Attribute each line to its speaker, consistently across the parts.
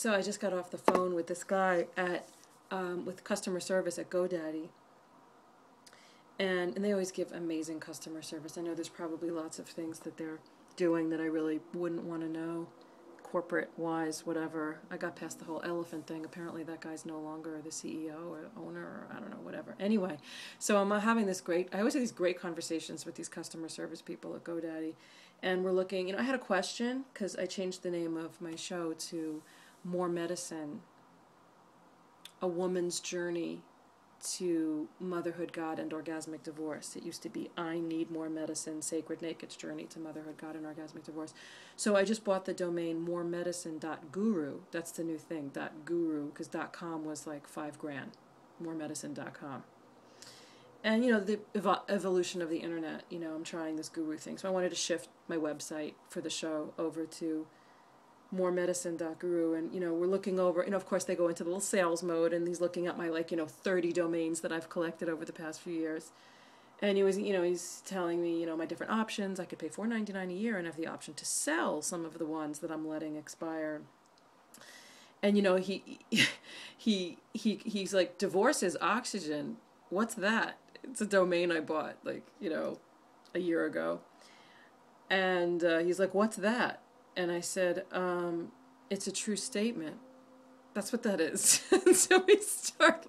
Speaker 1: so I just got off the phone with this guy at um, with customer service at GoDaddy. And, and they always give amazing customer service. I know there's probably lots of things that they're doing that I really wouldn't want to know, corporate wise, whatever. I got past the whole elephant thing. Apparently, that guy's no longer the CEO or owner or I don't know, whatever. Anyway, so I'm uh, having this great, I always have these great conversations with these customer service people at GoDaddy. And we're looking, you know, I had a question because I changed the name of my show to More Medicine A Woman's Journey to motherhood, God, and orgasmic divorce. It used to be I Need More Medicine, Sacred Naked's Journey to Motherhood, God, and Orgasmic Divorce. So I just bought the domain moremedicine.guru. That's the new thing, .guru, because .com was like five grand, moremedicine.com. And, you know, the evo- evolution of the internet, you know, I'm trying this guru thing. So I wanted to shift my website for the show over to moremedicine.guru and you know we're looking over know of course they go into the little sales mode and he's looking at my like you know 30 domains that I've collected over the past few years. And he was you know he's telling me you know my different options. I could pay 4.99 a year and have the option to sell some of the ones that I'm letting expire. And you know he he he he's like divorces oxygen. What's that? It's a domain I bought like you know a year ago. And uh, he's like what's that and I said, um, it's a true statement. That's what that is. so we start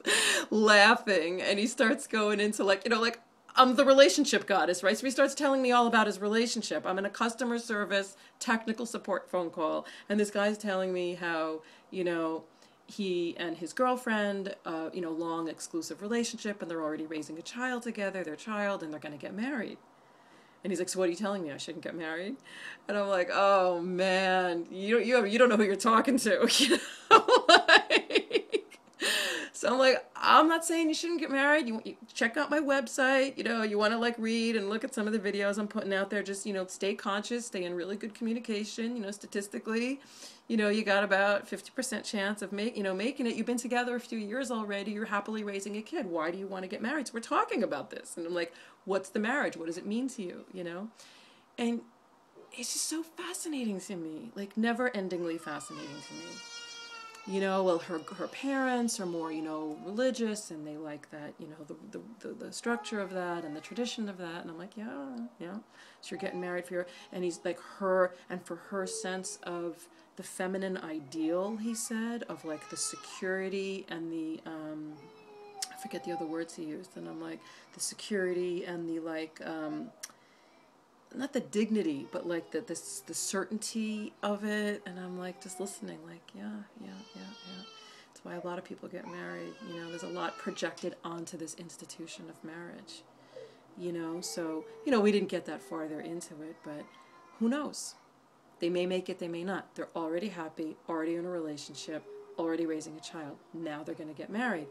Speaker 1: laughing and he starts going into like, you know, like, I'm the relationship goddess, right? So he starts telling me all about his relationship. I'm in a customer service technical support phone call, and this guy's telling me how, you know, he and his girlfriend, uh, you know, long exclusive relationship, and they're already raising a child together, their child, and they're going to get married. And he's like, "So what are you telling me? I shouldn't get married?" And I'm like, "Oh man, you you you don't know who you're talking to." You know? like, so I'm like, "I'm not saying you shouldn't get married. You, you check out my website. You know, you want to like read and look at some of the videos I'm putting out there. Just you know, stay conscious, stay in really good communication. You know, statistically, you know, you got about 50% chance of make, you know, making it. You've been together a few years already. You're happily raising a kid. Why do you want to get married? So we're talking about this. And I'm like, what's the marriage? What does it mean to you? You know? And it's just so fascinating to me, like never endingly fascinating to me. You know, well, her her parents are more, you know, religious, and they like that, you know, the, the, the, structure of that and the tradition of that. And I'm like, yeah, yeah. So you're getting married for your, and he's like her, and for her sense of the feminine ideal, he said, of like the security and the, um, I forget the other words he used, and I'm like, the security and the like, um, not the dignity, but like the this the certainty of it, and I'm like just listening, like yeah, yeah, yeah, yeah. That's why a lot of people get married. You know, there's a lot projected onto this institution of marriage. You know, so you know we didn't get that farther into it, but who knows? They may make it, they may not. They're already happy, already in a relationship, already raising a child. Now they're going to get married.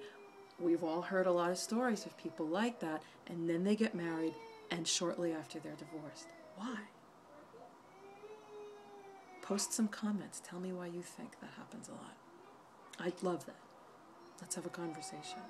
Speaker 1: We've all heard a lot of stories of people like that, and then they get married, and shortly after they're divorced. Why? Post some comments. Tell me why you think that happens a lot. I'd love that. Let's have a conversation.